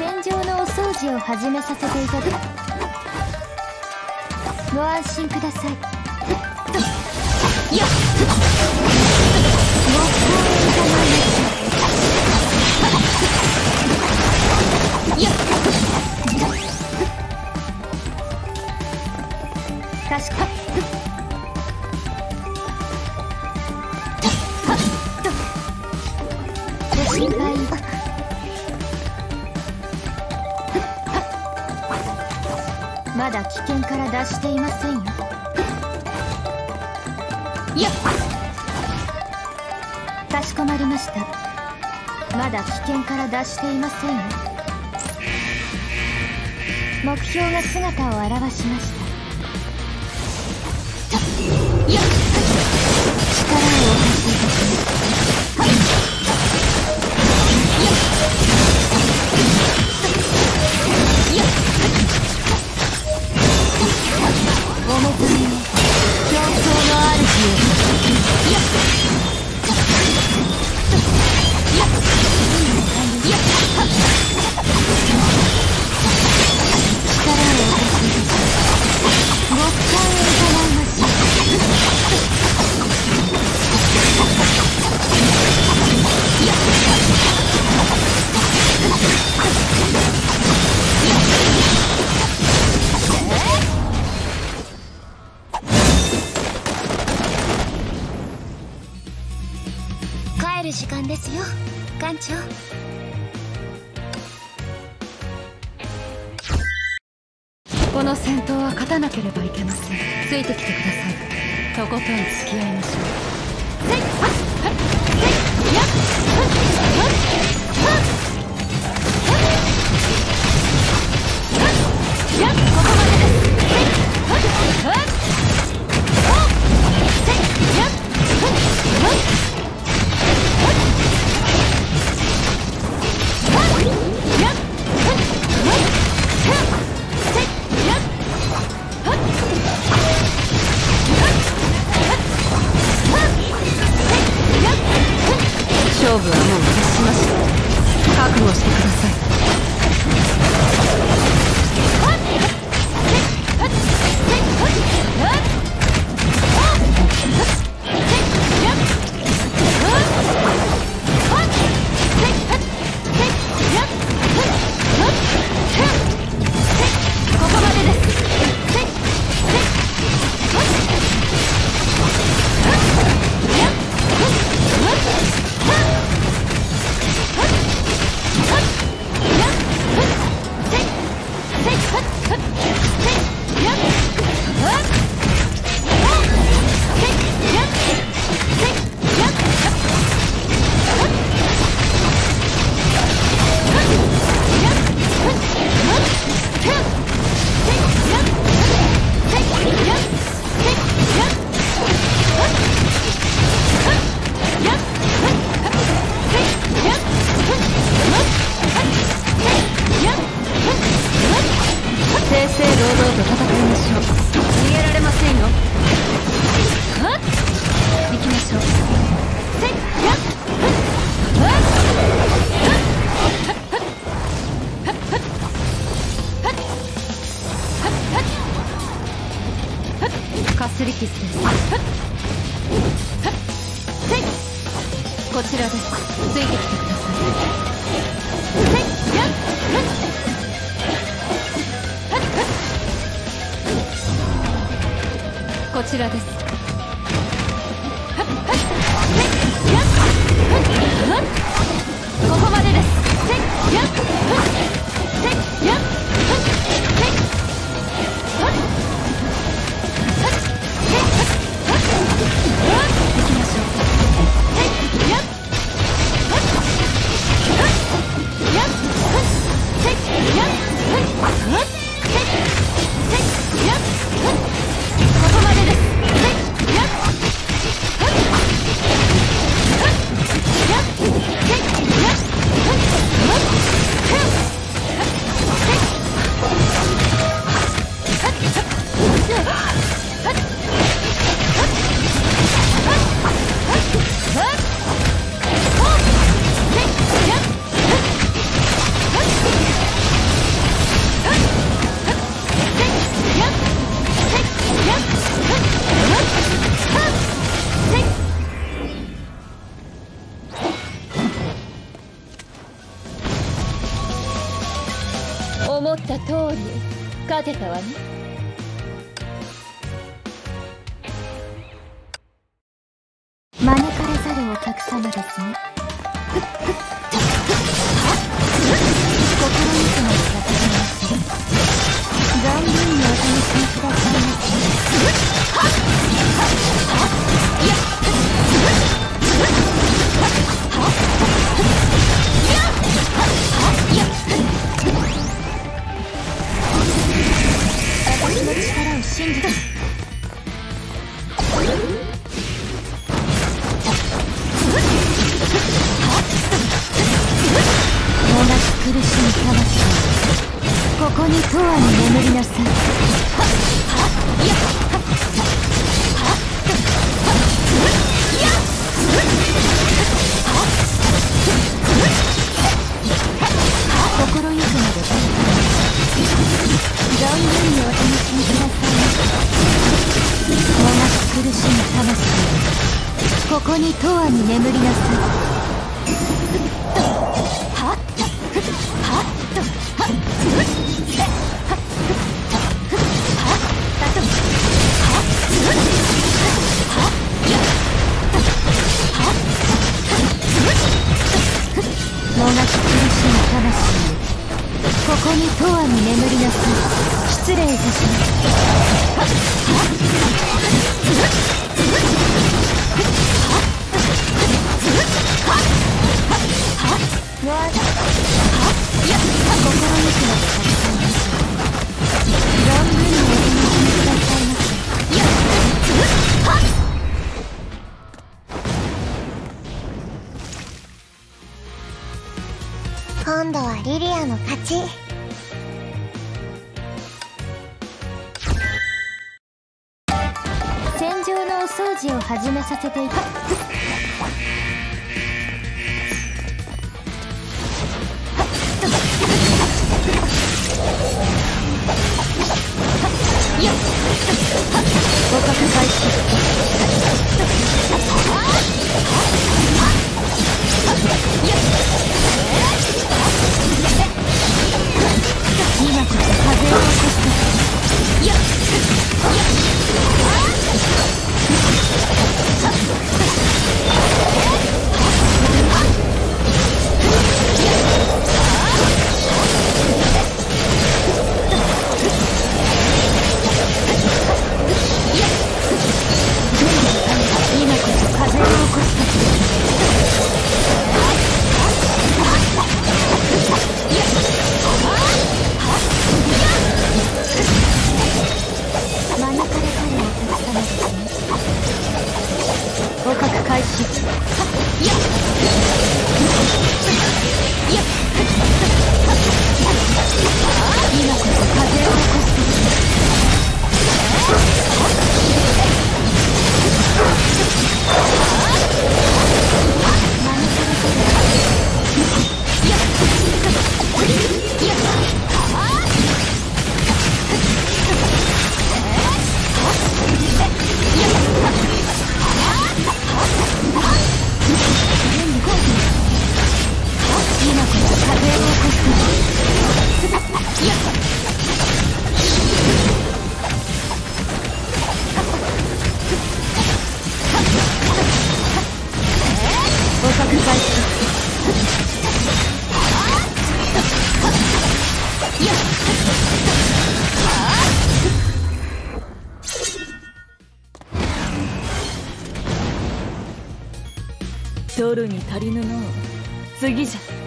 戦場のお掃除を始めさせていただく。ご安心ください。よっご協演いまだ危険から脱していませんよ。よっかしこまりました。まだ危険から脱していませんよ。目標が姿を現しました艦長この戦闘は勝たなければいけません。ついてきてください。とことん付き合いましょう。はいはいはいやっはいはい勝負はもう決しました。覚悟してください。正々堂々と戦いましょう。逃げられませんよ。はっ行きましょう。せっやっはっかすり傷ですこちらですついてきてくださいちらです。勝てたわね招かれざるお客様ですね心ゆくまで戦います存分にお楽しみくださいませき苦しむ魂ここに永遠に眠りなさい心ゆくまで存分にお楽しみくださいもがき苦しむ魂ここに永遠に眠りなさい。ここに永遠に眠りなさい。失礼いたします。今度はリリアの勝ち。戦場のお掃除を始めさせていた。取るに足りぬのう次じゃ。